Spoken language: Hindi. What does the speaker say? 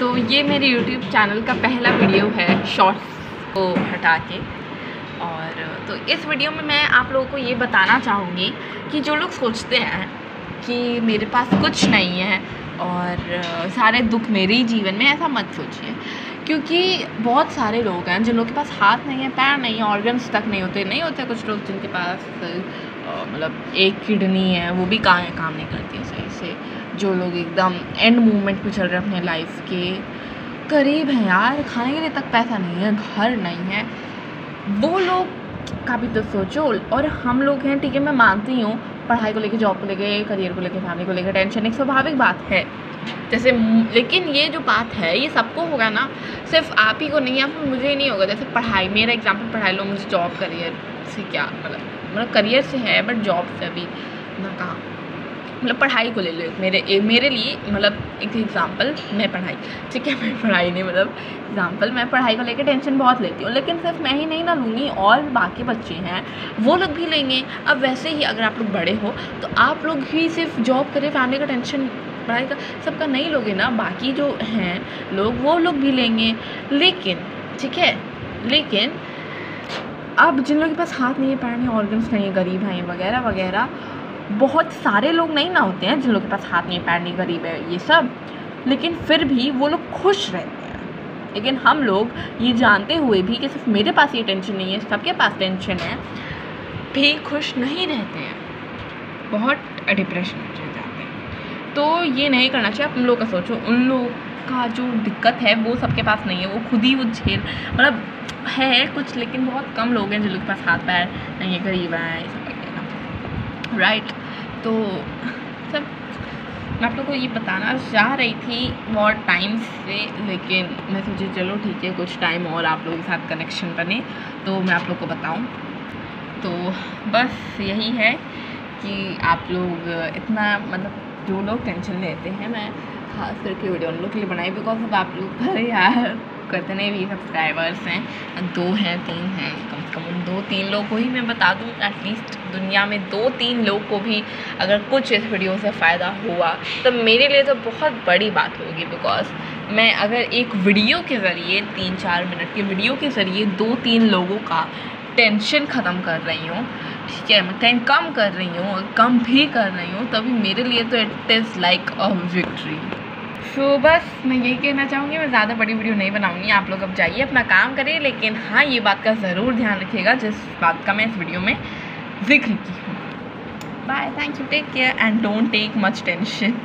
तो ये मेरे यूट्यूब चैनल का पहला वीडियो है शॉर्ट्स को हटा के। और तो इस वीडियो में मैं आप लोगों को ये बताना चाहूँगी कि जो लोग सोचते हैं कि मेरे पास कुछ नहीं है और, सारे दुख मेरे ही जीवन में, ऐसा मत सोचिए। क्योंकि बहुत सारे लोग हैं जिन लोगों के पास हाथ नहीं है, पैर नहीं है ऑर्गन्स तक नहीं होते नहीं होते कुछ लोग जिनके पास मतलब एक किडनी है, वो भी काम काम नहीं करती है सही से। जो लोग एकदम एंड मोमेंट पे चल रहे हैं अपने लाइफ के करीब हैं यार, खाने के लिए तक पैसा नहीं है, घर नहीं है। वो लोग का भी तो सोचो, और हम लोग हैं, ठीक है, मैं मानती हूँ, पढ़ाई को लेके जॉब को लेके करियर को लेके फैमिली को लेके टेंशन एक स्वाभाविक बात है। जैसे लेकिन ये जो बात है, ये सबको होगा ना, सिर्फ़ आप ही को नहीं या फिर मुझे ही नहीं होगा। जैसे पढ़ाई, मेरा एग्ज़ाम्पल पढ़ाई लो, मुझे जॉब करियर से क्या मतलब? मतलब करियर से है बट जॉब से अभी ना कहा। मतलब पढ़ाई को ले लो मेरे ए, मेरे लिए मतलब एक एग्ज़ाम्पल मैं पढ़ाई ठीक है मैं पढ़ाई नहीं मतलब एग्ज़ाम्पल मैं पढ़ाई को लेकर टेंशन बहुत लेती हूँ लेकिन सिर्फ़ मैं ही नहीं ना लूँगी और बाकी बच्चे हैं वो लोग भी लेंगे। अब वैसे ही अगर आप लोग बड़े हो तो आप लोग ही सिर्फ़ जॉब करें फैमिली का टेंशन पढ़ाई का सबका नहीं लोगे ना बाकी जो हैं लोग वो लोग भी लेंगे। लेकिन ठीक है लेकिन अब जिन लोगों के पास हाथ नहीं है, पैर नहीं ऑर्गन्स नहीं है, गरीब हैं, वगैरह वगैरह, बहुत सारे लोग नहीं ना होते हैं जिन लोगों के पास हाथ नहीं पैर नहीं, गरीब है, ये सब। लेकिन फिर भी वो लोग खुश रहते हैं। लेकिन हम लोग ये जानते हुए भी कि सिर्फ़ मेरे पास ये टेंशन नहीं है, सबके पास टेंशन है, भी खुश नहीं रहते हैं। बहुत डिप्रेशन में चले जाते हैं। तो ये नहीं करना चाहिए, आप लोग का सोचो, उन लोग का जो दिक्कत है, वो सबके पास नहीं है, वो खुद ही वो झेल मतलब है कुछ, लेकिन बहुत कम लोग हैं जिन लोग पास हाथ पैर नहीं है, गरीब हैं, ये सब वगैरह राइट तो सब, मैं आप लोग को ये बताना चाह रही थी बहुत टाइम से, लेकिन मैं सोची चलो ठीक है, कुछ टाइम और आप लोगों के साथ कनेक्शन बने तो मैं आप लोग को बताऊँ। तो बस यही है कि आप लोग इतना मतलब जो लोग टेंशन लेते हैं, मैं खास करके वीडियो उन लोग के लिए बनाई बिकॉज़ अब आप लोग अरे यार कितने भी सब्सक्राइबर्स हैं, दो हैं, तीन हैं, कम से कम उन दो तीन लोग को ही मैं बता दूँ एटलीस्ट दुनिया में दो तीन लोग को भी अगर कुछ इस वीडियो से फ़ायदा हुआ तो मेरे लिए तो बहुत बड़ी बात होगी बिकॉज़ मैं अगर एक वीडियो के ज़रिए, तीन चार मिनट के वीडियो के ज़रिए दो तीन लोगों का टेंशन ख़त्म कर रही हूँ, ठीक है, मैं कम कर रही हूँ, कम भी कर रही हूँ, तभी मेरे लिए तो it is like a victory so so, बस मैं यही कहना चाहूँगी मैं ज़्यादा बड़ी वीडियो नहीं बनाऊँगी। आप लोग अब जाइए अपना काम करिए लेकिन हाँ ये बात का ज़रूर ध्यान रखिएगा जिस बात का मैं इस वीडियो में ज़िक्र की हूँ। Bye thank you take care and don't take much tension